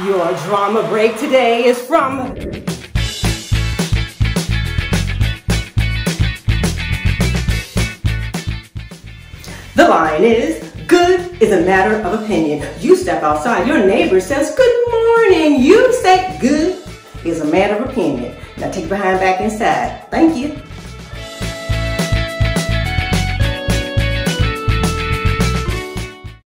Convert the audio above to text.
Your drama break today is from The line is good is a matter of opinion. You step outside, your neighbor says good morning. You say good is a matter of opinion. Now take your behind back inside. Thank you.